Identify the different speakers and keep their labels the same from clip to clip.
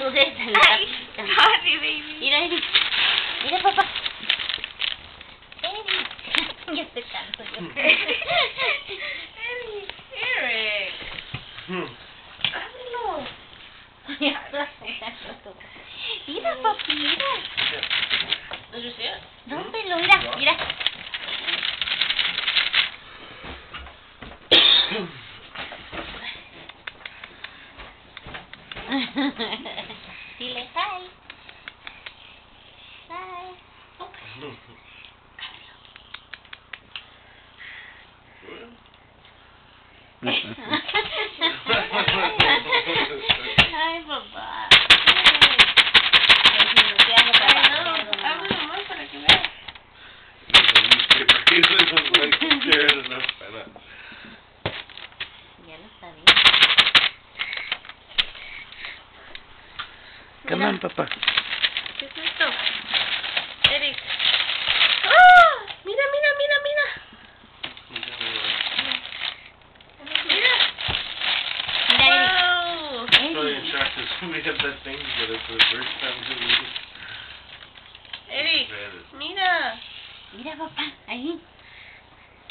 Speaker 1: Ay, sorry, baby.
Speaker 2: Mira, Eric. Mira, papá. Eric. Ya te canso yo.
Speaker 1: Eric.
Speaker 3: Hmm.
Speaker 1: Hazlo.
Speaker 2: Mira, papi, mira.
Speaker 1: Did you see it?
Speaker 2: Rómpelo, mira, mira.
Speaker 3: Like scared enough by that.
Speaker 2: Ya lo sabía.
Speaker 4: Come papá.
Speaker 1: ¿Qué es esto? Eric. ¡Ah! Mira, mira, mira, mira. Mira.
Speaker 2: Mira.
Speaker 1: Wow.
Speaker 2: Eric.
Speaker 1: Eric. Mira.
Speaker 2: Mira, papá. Ahí.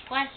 Speaker 2: ¿Cuál?